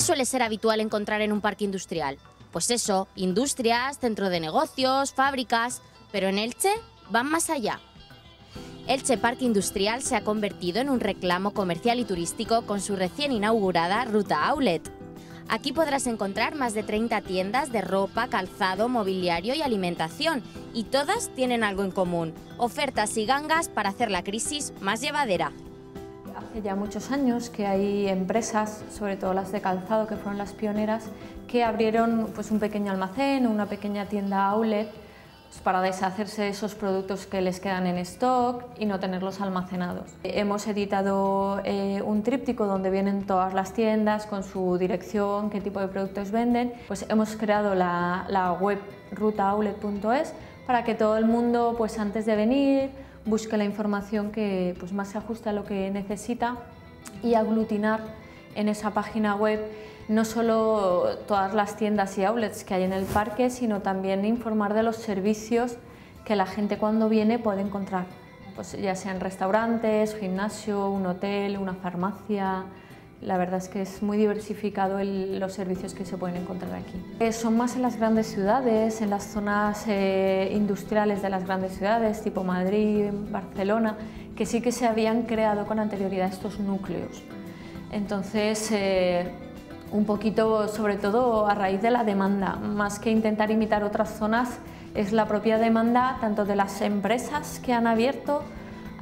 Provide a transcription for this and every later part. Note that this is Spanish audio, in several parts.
¿Qué suele ser habitual encontrar en un parque industrial? Pues eso, industrias, centro de negocios, fábricas, pero en Elche van más allá. Elche Parque Industrial se ha convertido en un reclamo comercial y turístico con su recién inaugurada Ruta Outlet. Aquí podrás encontrar más de 30 tiendas de ropa, calzado, mobiliario y alimentación, y todas tienen algo en común, ofertas y gangas para hacer la crisis más llevadera. Ya muchos años que hay empresas, sobre todo las de calzado, que fueron las pioneras, que abrieron pues, un pequeño almacén, una pequeña tienda outlet, pues, para deshacerse de esos productos que les quedan en stock y no tenerlos almacenados. Hemos editado eh, un tríptico donde vienen todas las tiendas con su dirección, qué tipo de productos venden. Pues hemos creado la, la web rutaoutlet.es para que todo el mundo, pues antes de venir, busque la información que pues, más se ajuste a lo que necesita y aglutinar en esa página web no solo todas las tiendas y outlets que hay en el parque, sino también informar de los servicios que la gente cuando viene puede encontrar, pues ya sean restaurantes, gimnasio, un hotel, una farmacia. La verdad es que es muy diversificado los servicios que se pueden encontrar aquí. Eh, son más en las grandes ciudades, en las zonas eh, industriales de las grandes ciudades, tipo Madrid, Barcelona, que sí que se habían creado con anterioridad estos núcleos. Entonces, eh, un poquito sobre todo a raíz de la demanda, más que intentar imitar otras zonas, es la propia demanda tanto de las empresas que han abierto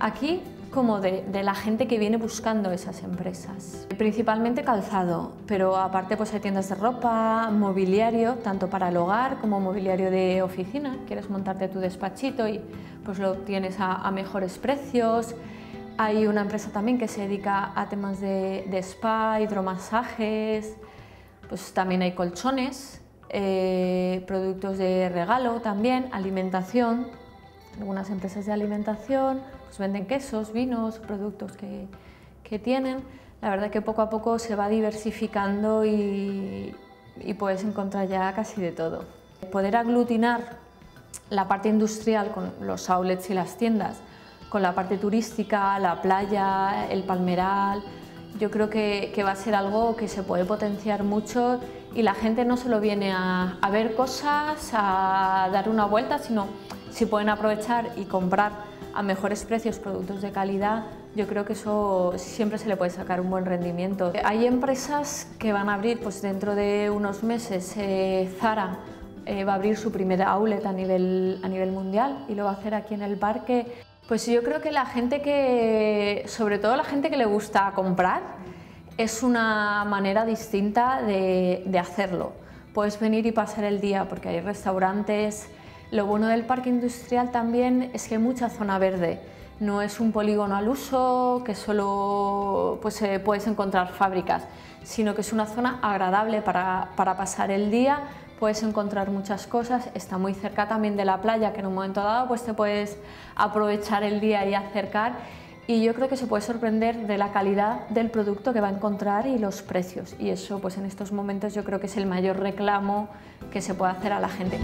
aquí como de, la gente que viene buscando esas empresas. Principalmente calzado, pero aparte pues hay tiendas de ropa, mobiliario, tanto para el hogar como mobiliario de oficina. Quieres montarte tu despachito y pues lo tienes a, mejores precios. Hay una empresa también que se dedica a temas de, spa, hidromasajes, pues también hay colchones, eh, productos de regalo también, alimentación. Algunas empresas de alimentación pues venden quesos, vinos, productos que, que tienen. La verdad que poco a poco se va diversificando y, y puedes encontrar ya casi de todo. Poder aglutinar la parte industrial con los outlets y las tiendas, con la parte turística, la playa, el palmeral, yo creo que, va a ser algo que se puede potenciar mucho y la gente no solo viene a, ver cosas, a dar una vuelta, sino si pueden aprovechar y comprar a mejores precios productos de calidad, yo creo que eso siempre se le puede sacar un buen rendimiento. Hay empresas que van a abrir, pues dentro de unos meses, eh, Zara eh, va a abrir su primer outlet a nivel, a nivel mundial y lo va a hacer aquí en el parque. Pues yo creo que la gente que, sobre todo la gente que le gusta comprar, es una manera distinta de, hacerlo. Puedes venir y pasar el día porque hay restaurantes. Lo bueno del parque industrial también es que hay mucha zona verde. No es un polígono al uso que solo pues, eh, puedes encontrar fábricas, sino que es una zona agradable para, para pasar el día puedes encontrar muchas cosas, está muy cerca también de la playa, que en un momento dado pues te puedes aprovechar el día y acercar y yo creo que se puede sorprender de la calidad del producto que va a encontrar y los precios y eso pues en estos momentos yo creo que es el mayor reclamo que se puede hacer a la gente.